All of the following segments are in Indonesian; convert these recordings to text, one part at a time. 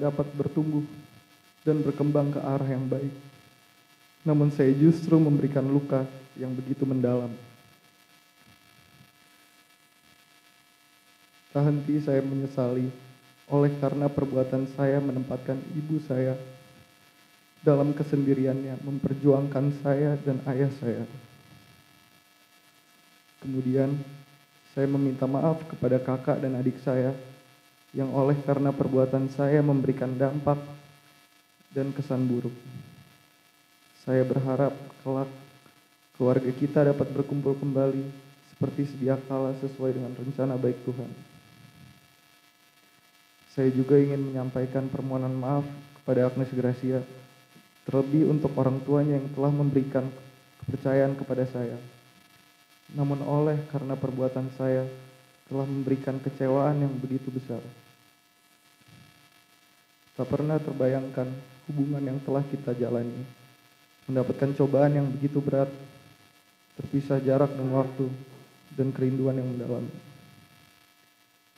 dapat bertumbuh dan berkembang ke arah yang baik. Namun saya justru memberikan luka yang begitu mendalam. Tak henti saya menyesali oleh karena perbuatan saya menempatkan ibu saya dalam kesendiriannya memperjuangkan saya dan ayah saya. Kemudian saya meminta maaf kepada kakak dan adik saya yang oleh karena perbuatan saya memberikan dampak dan kesan buruk. Saya berharap kelak keluarga kita dapat berkumpul kembali seperti sedia kala sesuai dengan rencana baik Tuhan. Saya juga ingin menyampaikan permohonan maaf kepada Agnes Gracia, terlebih untuk orang tuanya yang telah memberikan kepercayaan kepada saya. Namun oleh karena perbuatan saya telah memberikan kecewaan yang begitu besar. Tak pernah terbayangkan hubungan yang telah kita jalani, mendapatkan cobaan yang begitu berat, terpisah jarak dan waktu, dan kerinduan yang mendalam.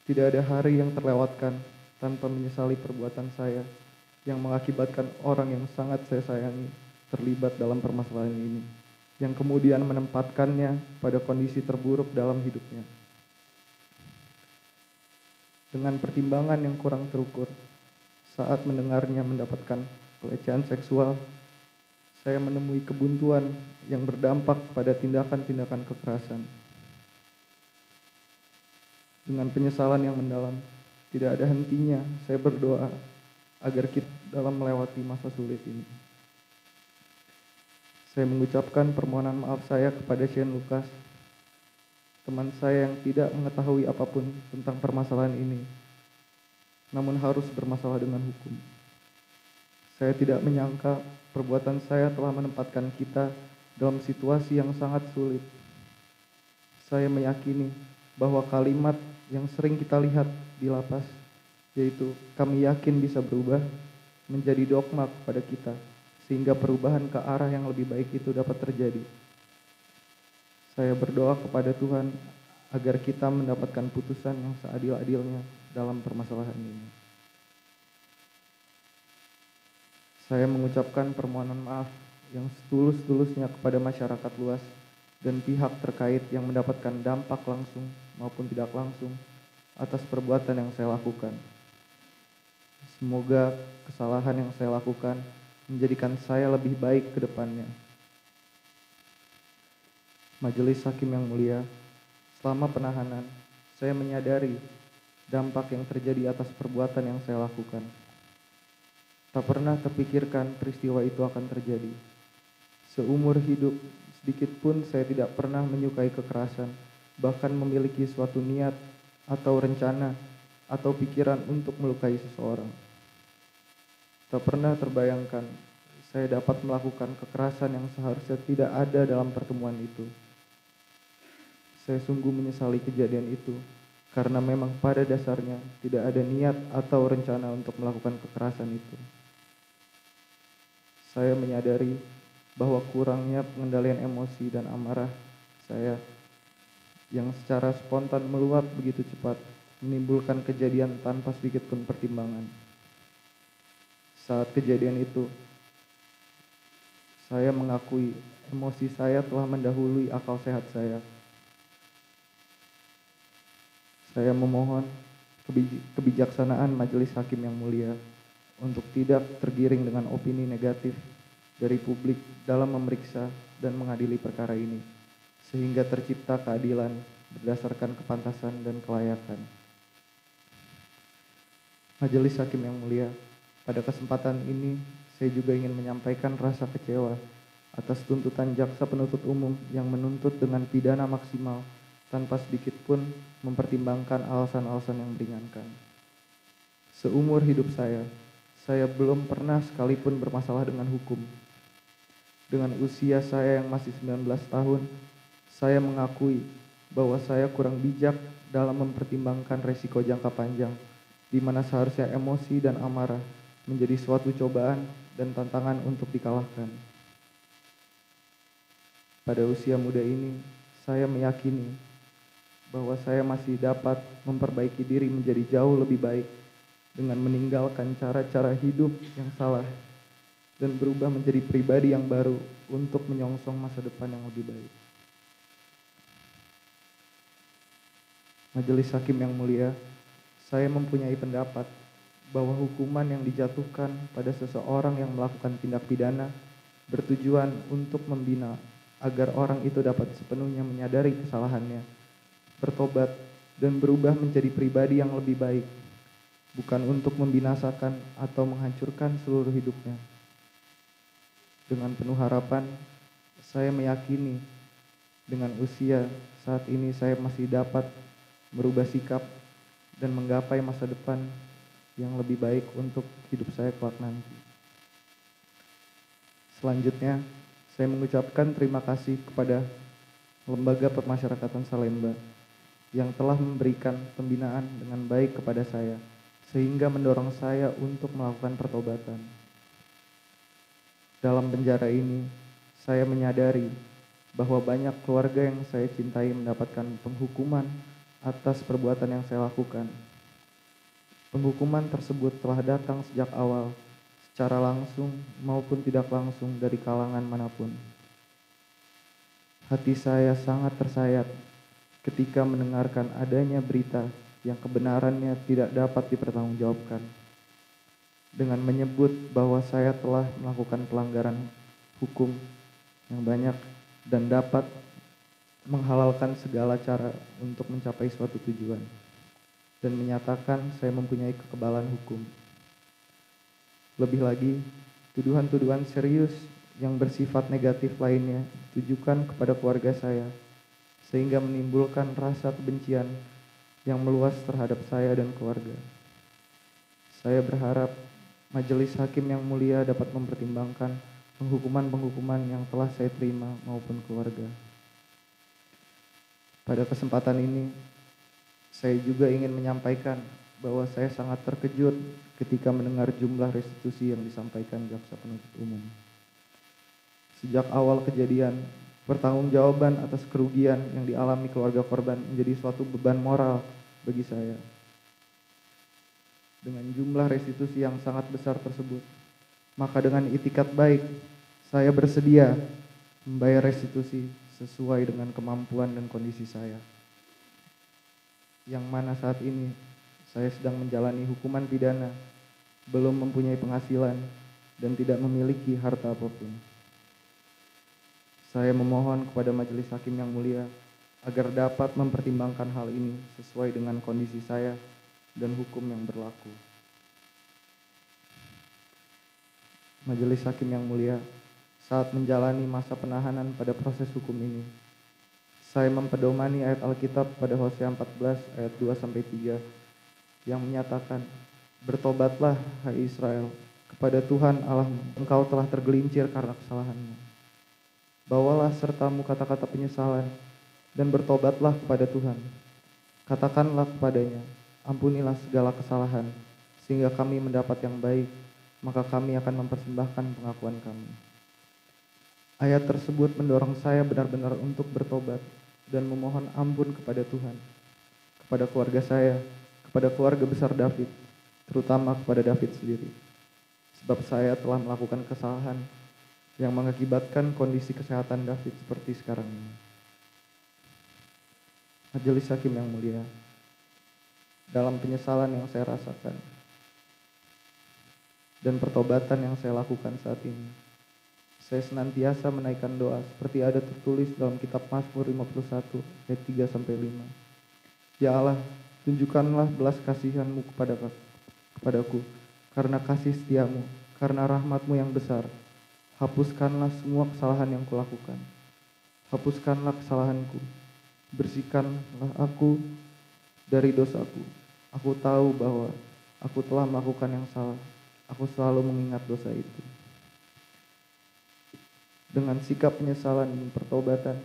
Tidak ada hari yang terlewatkan tanpa menyesali perbuatan saya yang mengakibatkan orang yang sangat saya sayangi terlibat dalam permasalahan ini, yang kemudian menempatkannya pada kondisi terburuk dalam hidupnya. Dengan pertimbangan yang kurang terukur, saat mendengarnya mendapatkan pelecehan seksual, saya menemui kebuntuan yang berdampak pada tindakan-tindakan kekerasan. Dengan penyesalan yang mendalam, tidak ada hentinya saya berdoa agar kita dalam melewati masa sulit ini. Saya mengucapkan permohonan maaf saya kepada Shane Lucas, teman saya yang tidak mengetahui apa pun tentang permasalahan ini, namun harus bermasalah dengan hukum. Saya tidak menyangka perbuatan saya telah menempatkan kita dalam situasi yang sangat sulit. Saya meyakini bahwa kalimat yang sering kita lihat di lapas, yaitu kami yakin bisa berubah menjadi dogma kepada kita, sehingga perubahan ke arah yang lebih baik itu dapat terjadi. Saya berdoa kepada Tuhan agar kita mendapatkan putusan yang seadil-adilnya dalam permasalahan ini. Saya mengucapkan permohonan maaf yang setulus-tulusnya kepada masyarakat luas dan pihak terkait yang mendapatkan dampak langsung maupun tidak langsung atas perbuatan yang saya lakukan. Semoga kesalahan yang saya lakukan menjadikan saya lebih baik ke depannya. Majelis Hakim yang mulia, selama penahanan, saya menyadari dampak yang terjadi atas perbuatan yang saya lakukan. Tak pernah terpikirkan peristiwa itu akan terjadi. Seumur hidup, sedikit pun saya tidak pernah menyukai kekerasan, bahkan memiliki suatu niat atau rencana atau pikiran untuk melukai seseorang. Tak pernah terbayangkan saya dapat melakukan kekerasan yang seharusnya tidak ada dalam pertemuan itu. Saya sungguh menyesali kejadian itu karena memang pada dasarnya tidak ada niat atau rencana untuk melakukan kekerasan itu. Saya menyadari bahwa kurangnya pengendalian emosi dan amarah saya yang secara spontan meluap begitu cepat, menimbulkan kejadian tanpa sedikit pun pertimbangan. Saat kejadian itu, saya mengakui emosi saya telah mendahului akal sehat saya. Saya memohon kebijaksanaan majelis hakim yang mulia untuk tidak tergiring dengan opini negatif dari publik dalam memeriksa dan mengadili perkara ini sehingga tercipta keadilan berdasarkan kepantasan dan kelayakan. Majelis Hakim yang mulia, pada kesempatan ini saya juga ingin menyampaikan rasa kecewa atas tuntutan jaksa penuntut umum yang menuntut dengan pidana maksimal tanpa sedikit pun mempertimbangkan alasan-alasan yang meringankan. Seumur hidup saya, saya belum pernah sekalipun bermasalah dengan hukum. Dengan usia saya yang masih 19 tahun, saya mengakui bahwa saya kurang bijak dalam mempertimbangkan resiko jangka panjang, di mana seharusnya emosi dan amarah menjadi suatu cobaan dan tantangan untuk dikalahkan. Pada usia muda ini, saya meyakini bahwa saya masih dapat memperbaiki diri menjadi jauh lebih baik dengan meninggalkan cara-cara hidup yang salah dan berubah menjadi pribadi yang baru untuk menyongsong masa depan yang lebih baik. Majelis Hakim yang mulia, saya mempunyai pendapat bahwa hukuman yang dijatuhkan pada seseorang yang melakukan tindak pidana bertujuan untuk membina agar orang itu dapat sepenuhnya menyadari kesalahannya, bertobat, dan berubah menjadi pribadi yang lebih baik, bukan untuk membinasakan atau menghancurkan seluruh hidupnya. Dengan penuh harapan, saya meyakini dengan usia saat ini saya masih dapat merubah sikap dan menggapai masa depan yang lebih baik untuk hidup saya kelak nanti. Selanjutnya, saya mengucapkan terima kasih kepada Lembaga Pemasyarakatan Salemba yang telah memberikan pembinaan dengan baik kepada saya, sehingga mendorong saya untuk melakukan pertobatan. Dalam penjara ini, saya menyadari bahwa banyak keluarga yang saya cintai mendapatkan penghukuman atas perbuatan yang saya lakukan. Penghukuman tersebut telah datang sejak awal, secara langsung maupun tidak langsung dari kalangan mana pun. Hati saya sangat tersayat ketika mendengarkan adanya berita yang kebenarannya tidak dapat dipertanggungjawabkan. Dengan menyebut bahwa saya telah melakukan pelanggaran hukum yang banyak dan dapat menghalalkan segala cara untuk mencapai suatu tujuan dan menyatakan saya mempunyai kekebalan hukum. Lebih lagi, tuduhan-tuduhan serius yang bersifat negatif lainnya ditujukan kepada keluarga saya sehingga menimbulkan rasa kebencian yang meluas terhadap saya dan keluarga. Saya berharap majelis hakim yang mulia dapat mempertimbangkan penghukuman-penghukuman yang telah saya terima maupun keluarga. Pada kesempatan ini, saya juga ingin menyampaikan bahwa saya sangat terkejut ketika mendengar jumlah restitusi yang disampaikan jaksa penuntut umum. Sejak awal kejadian, pertanggungjawaban atas kerugian yang dialami keluarga korban menjadi suatu beban moral bagi saya. Dengan jumlah restitusi yang sangat besar tersebut, maka dengan itikat baik, saya bersedia membayar restitusi sesuai dengan kemampuan dan kondisi saya. Yang mana saat ini saya sedang menjalani hukuman pidana, belum mempunyai penghasilan, dan tidak memiliki harta apa pun. Saya memohon kepada majelis hakim yang mulia agar dapat mempertimbangkan hal ini sesuai dengan kondisi saya dan hukum yang berlaku. Majelis hakim yang mulia, saat menjalani masa penahanan pada proses hukum ini. Saya mempedomani ayat Alkitab pada Hosea 14 ayat 2 sampai 3 yang menyatakan, "Bertobatlah hai Israel kepada Tuhan Allah, engkau telah tergelincir karena kesalahanmu. Bawalah sertamu kata-kata penyesalan dan bertobatlah kepada Tuhan. Katakanlah kepadanya, ampunilah segala kesalahan sehingga kami mendapat yang baik, maka kami akan mempersembahkan pengakuan kami." Ayat tersebut mendorong saya benar-benar untuk bertobat dan memohon ampun kepada Tuhan, kepada keluarga saya, kepada keluarga besar David, terutama kepada David sendiri. Sebab saya telah melakukan kesalahan yang mengakibatkan kondisi kesehatan David seperti sekarang ini. Majelis Hakim yang mulia, dalam penyesalan yang saya rasakan dan pertobatan yang saya lakukan saat ini, saya senantiasa menaikkan doa seperti ada tertulis dalam kitab Mazmur 51 ayat 3 sampai 5. Ya Allah, tunjukkanlah belas kasihanmu kepada kepadaku karena kasih setiamu, karena rahmatmu yang besar. Hapuskanlah semua kesalahan yang kulakukan. Hapuskanlah kesalahanku. Bersihkanlah aku dari dosaku. Aku tahu bahwa aku telah melakukan yang salah. Aku selalu mengingat dosa itu dengan sikap penyesalan dan pertobatan.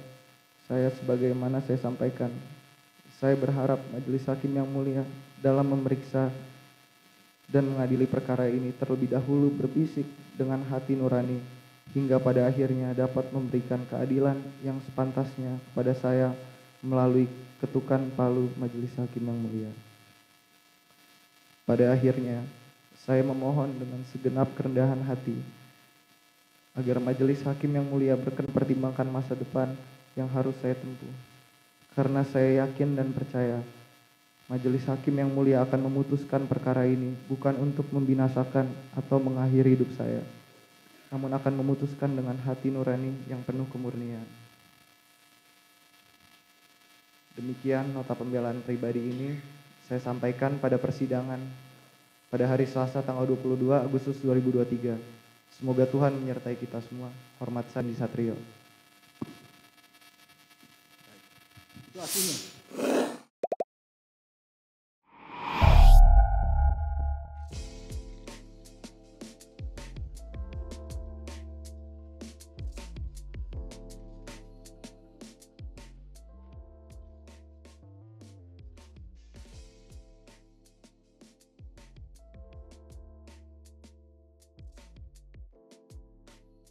Saya sebagaimana saya sampaikan, saya berharap majelis hakim yang mulia dalam memeriksa dan mengadili perkara ini terlebih dahulu berbisik dengan hati nurani hingga pada akhirnya dapat memberikan keadilan yang sepantasnya kepada saya melalui ketukan palu majelis hakim yang mulia. Pada akhirnya, saya memohon dengan segenap kerendahan hati agar majelis hakim yang mulia berkenan pertimbangkan masa depan yang harus saya tempuh. Karena saya yakin dan percaya majelis hakim yang mulia akan memutuskan perkara ini bukan untuk membinasakan atau mengakhiri hidup saya, namun akan memutuskan dengan hati nurani yang penuh kemurnian. Demikian nota pembelaan pribadi ini saya sampaikan pada persidangan pada hari Selasa tanggal 22 Agustus 2023. Semoga Tuhan menyertai kita semua. Hormat Sandi Satrio. Itu aslinya.